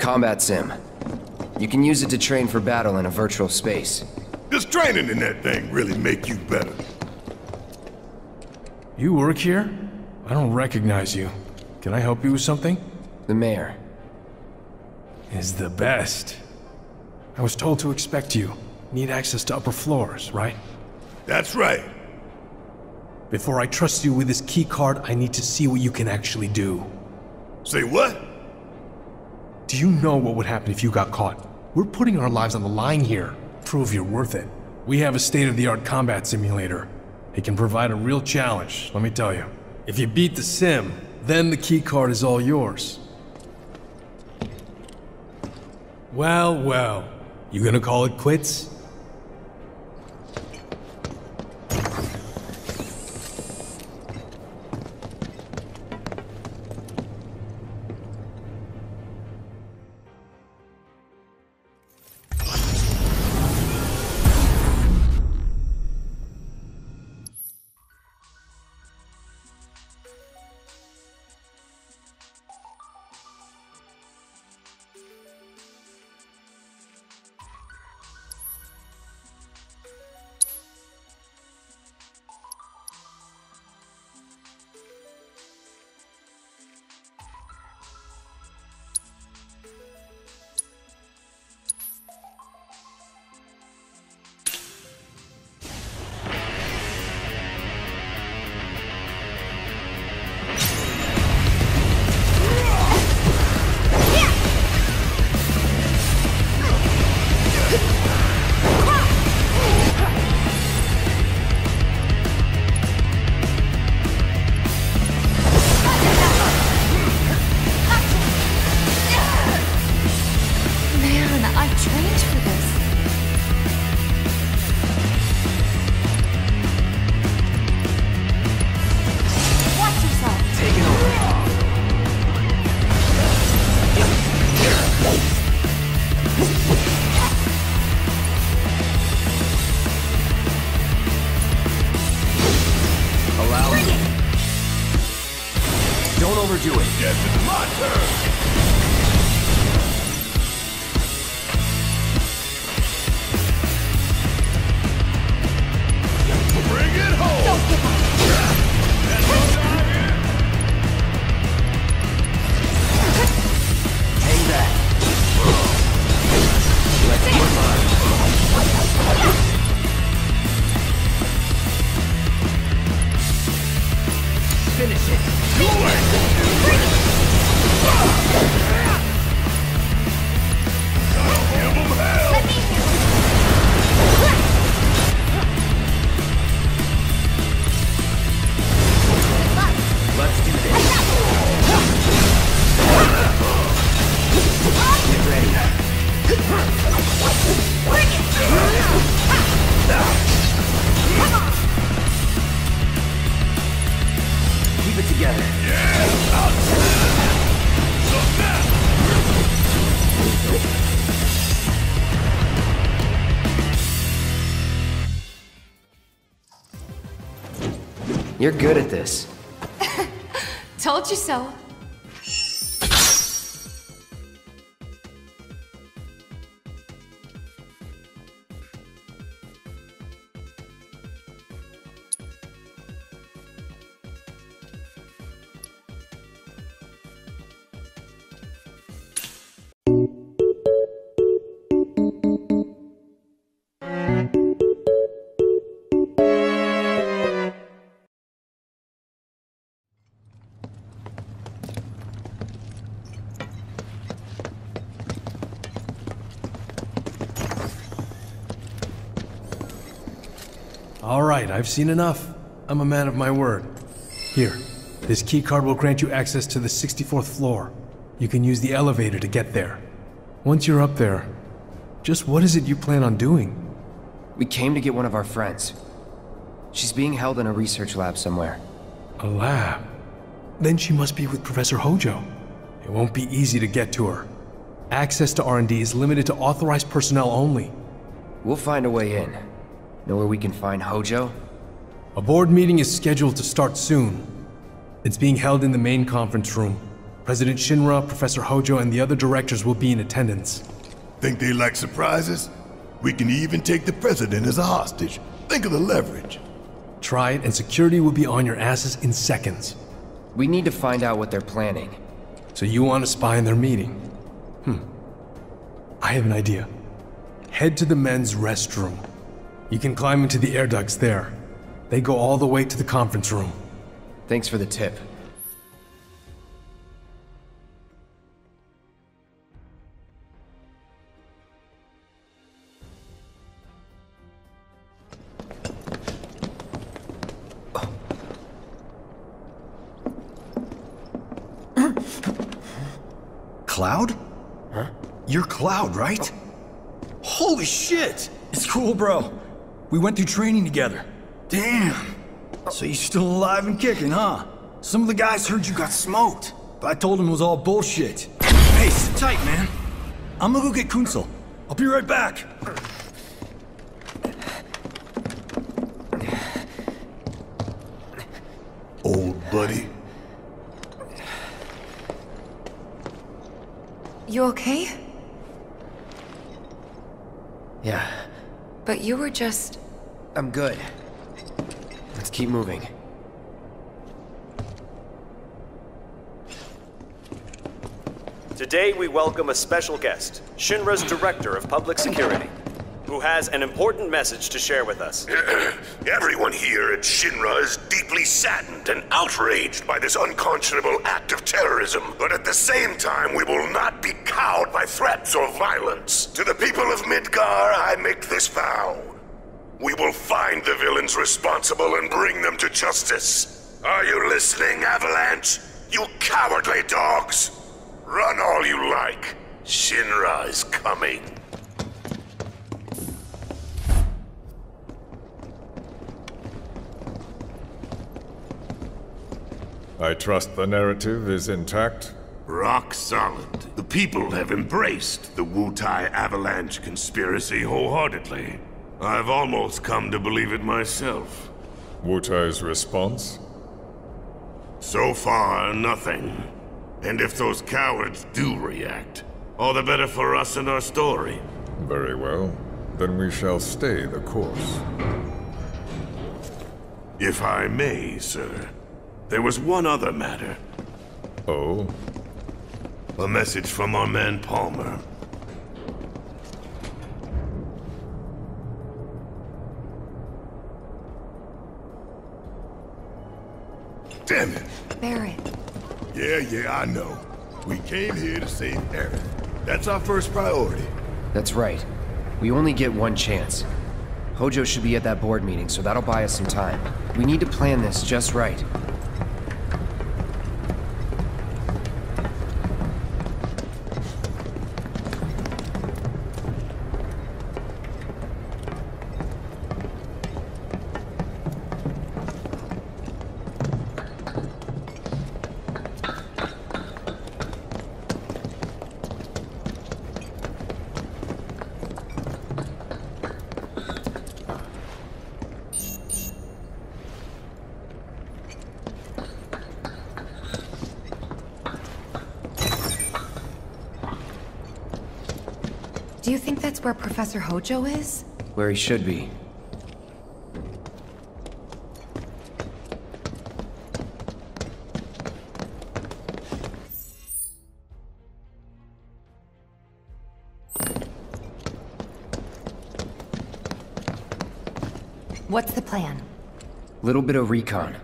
Combat sim. You can use it to train for battle in a virtual space. Does training in that thing really make you better? You work here? I don't recognize you. Can I help you with something? The mayor. Is the best. I was told to expect you. Need access to upper floors, right? That's right. Before I trust you with this key card, I need to see what you can actually do. Say what? Do you know what would happen if you got caught? We're putting our lives on the line here. Prove you're worth it. We have a state-of-the-art combat simulator. It can provide a real challenge, let me tell you. If you beat the sim, then the key card is all yours. Well, well. You gonna call it quits? finish it. Go away! You're good at this. Told you so. All right, I've seen enough. I'm a man of my word. Here, this key card will grant you access to the 64th floor. You can use the elevator to get there. Once you're up there, just what is it you plan on doing? We came to get one of our friends. She's being held in a research lab somewhere. A lab? Then she must be with Professor Hojo. It won't be easy to get to her. Access to R&D is limited to authorized personnel only. We'll find a way in. Know where we can find Hojo? A board meeting is scheduled to start soon. It's being held in the main conference room. President Shinra, Professor Hojo, and the other directors will be in attendance. Think they like surprises? We can even take the president as a hostage. Think of the leverage. Try it, and security will be on your asses in seconds. We need to find out what they're planning. So you want to spy in their meeting? Hmm. I have an idea. Head to the men's restroom. You can climb into the air ducts there. They go all the way to the conference room. Thanks for the tip. Cloud? Huh? You're Cloud, right? Oh. Holy shit! It's cool, bro. We went through training together. Damn. So you're still alive and kicking, huh? Some of the guys heard you got smoked, but I told them it was all bullshit. Hey, sit tight, man. I'm gonna go get Kunsel. I'll be right back. Old buddy. You okay? Yeah, But you were just. I'm good. Let's keep moving. Today we welcome a special guest, Shinra's Director of Public Security, who has an important message to share with us. Everyone here at Shinra is deeply saddened and outraged by this unconscionable act of terrorism. But at the same time, we will not be cowed by threats or violence. To the people of Midgar, I make this vow. We will find the villains responsible and bring them to justice. Are you listening, Avalanche? You cowardly dogs! Run all you like. Shinra is coming. I trust the narrative is intact. Rock solid. The people have embraced the Wutai Avalanche conspiracy wholeheartedly. I've almost come to believe it myself. Wutai's response? So far, nothing. And if those cowards do react, all the better for us and our story. Very well. Then we shall stay the course. If I may, sir. There was one other matter. Oh? A message from our man Palmer. Damn it. Barret. Yeah, yeah, I know. We came here to save Aerith. That's our first priority. That's right. We only get one chance. Hojo should be at that board meeting, so that'll buy us some time. We need to plan this just right. Do you think that's where Professor Hojo is? Where he should be. What's the plan? Little bit of recon.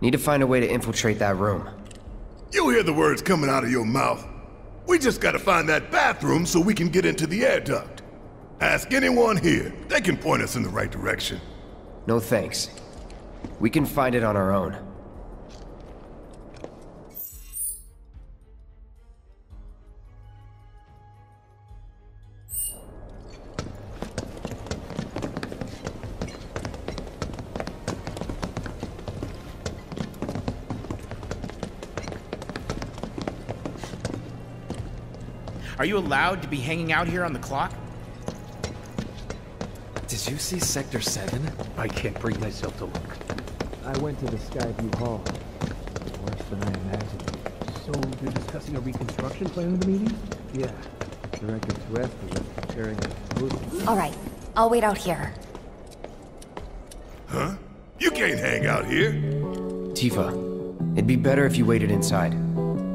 Need to find a way to infiltrate that room. You hear the words coming out of your mouth. We just gotta find that bathroom so we can get into the air duct. Ask anyone here. They can point us in the right direction. No thanks. We can find it on our own. Are you allowed to be hanging out here on the clock? Did you see Sector 7? I can't bring myself to look. I went to the Skyview Hall. Worse than I imagined. So you're discussing a reconstruction plan in the meeting? Yeah. Director Swift is preparing a proposal. All right, I'll wait out here. Huh? You can't hang out here. Tifa, it'd be better if you waited inside.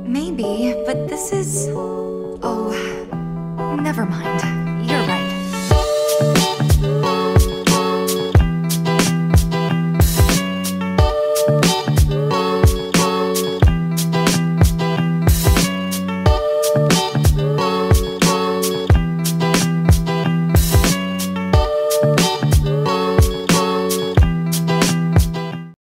Maybe, but this is... Oh, never mind.